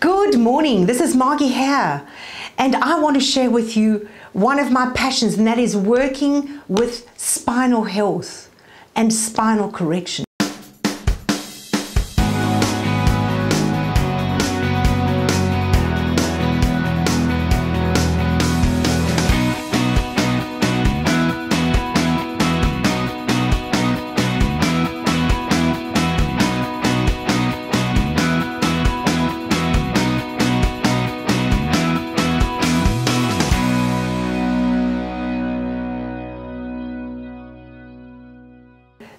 Good morning. This is Margie here, and I want to share with you one of my passions, and that is working with spinal health and spinal correction.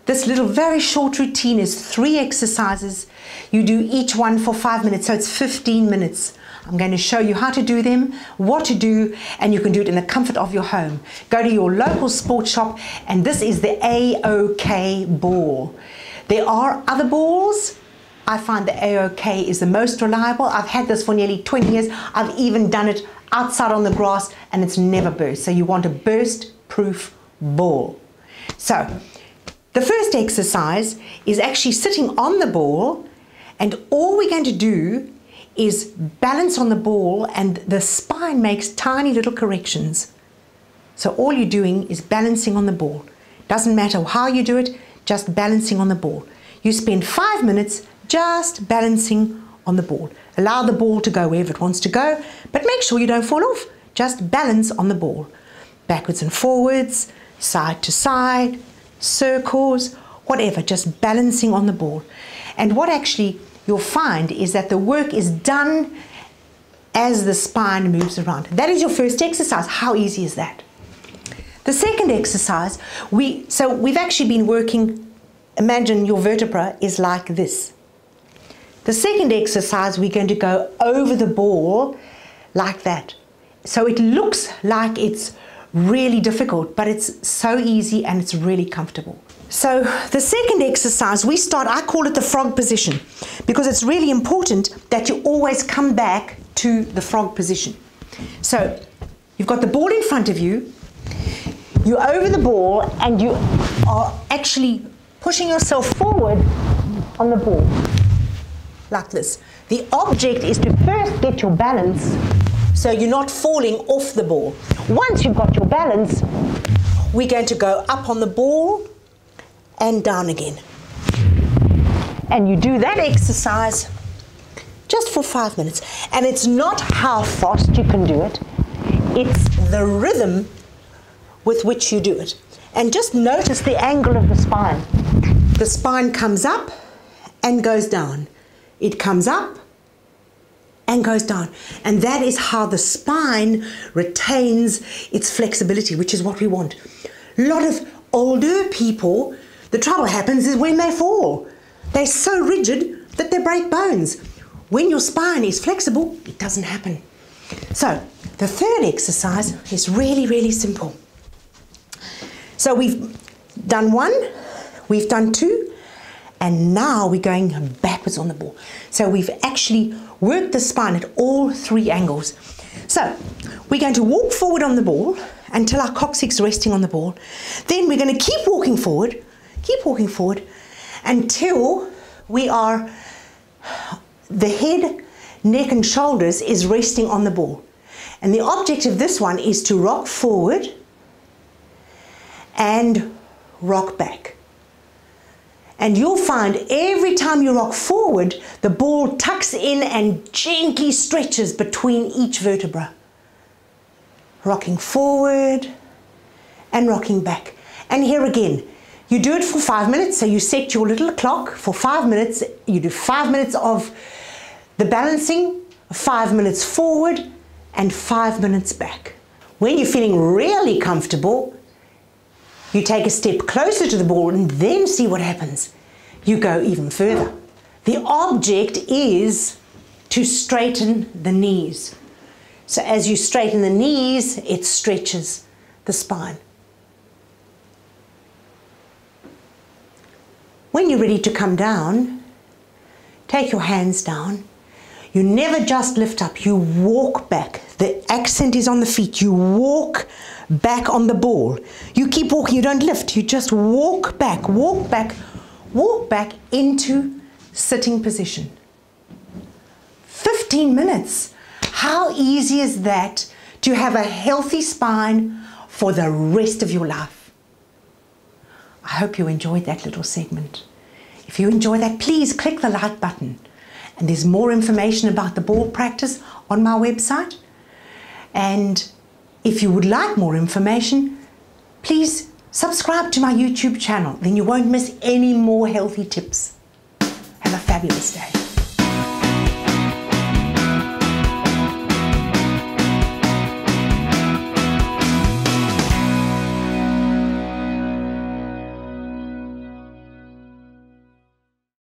This little very short routine is three exercises. You do each one for five minutes, so it's 15 minutes. I'm going to show you how to do them, what to do, and you can do it in the comfort of your home. Go to your local sports shop, and this is the AOK ball. There are other balls. I find the AOK is the most reliable. I've had this for nearly 20 years. I've even done it outside on the grass, and it's never burst. So you want a burst-proof ball. So the first exercise is actually sitting on the ball and all we're going to do is balance on the ball and the spine makes tiny little corrections. So all you're doing is balancing on the ball. Doesn't matter how you do it, just balancing on the ball. You spend five minutes just balancing on the ball. Allow the ball to go wherever it wants to go, but make sure you don't fall off. Just balance on the ball. Backwards and forwards, side to side, circles, whatever, just balancing on the ball. And what actually you'll find is that the work is done as the spine moves around. That is your first exercise. How easy is that? The second exercise, we so we've actually been working, imagine your vertebra is like this. The second exercise, we're going to go over the ball like that. So it looks like it's really difficult, but it's so easy and it's really comfortable. So the second exercise, we start, I call it the frog position, because it's really important that you always come back to the frog position. So you've got the ball in front of you, you're over the ball and you are actually pushing yourself forward on the ball, like this. The object is to first get your balance so you're not falling off the ball. Once you've got your balance, we're going to go up on the ball and down again. And you do that exercise just for five minutes. And it's not how fast you can do it, it's the rhythm with which you do it. And just notice the angle of the spine. The spine comes up and goes down. It comes up and goes down. And that is how the spine retains its flexibility, which is what we want. A lot of older people, the trouble happens is when they fall. They're so rigid that they break bones. When your spine is flexible, it doesn't happen. So, the third exercise is really, really simple. So, we've done one, we've done two, and now we're going backwards on the ball. So we've actually worked the spine at all three angles. So we're going to walk forward on the ball until our coccyx is resting on the ball. Then we're going to keep walking forward, keep walking forward until we are, the head, neck and shoulders is resting on the ball. And the object of this one is to rock forward and rock back. And you'll find every time you rock forward, the ball tucks in and gently stretches between each vertebra. Rocking forward and rocking back. And here again, you do it for five minutes. So you set your little clock for five minutes. You do five minutes of the balancing, five minutes forward, and five minutes back. When you're feeling really comfortable, you take a step closer to the ball and then see what happens. You go even further. The object is to straighten the knees. So as you straighten the knees, it stretches the spine. When you're ready to come down, take your hands down. You never just lift up, you walk back. The accent is on the feet. You walk back on the ball. You keep walking, you don't lift, you just walk back, walk back, walk back into sitting position. 15 15 minutes. How easy is that to have a healthy spine for the rest of your life? I hope you enjoyed that little segment. If you enjoy that, please click the like button. And there's more information about the ball practice on my website. And if you would like more information, please subscribe to my YouTube channel. Then you won't miss any more healthy tips. Have a fabulous day.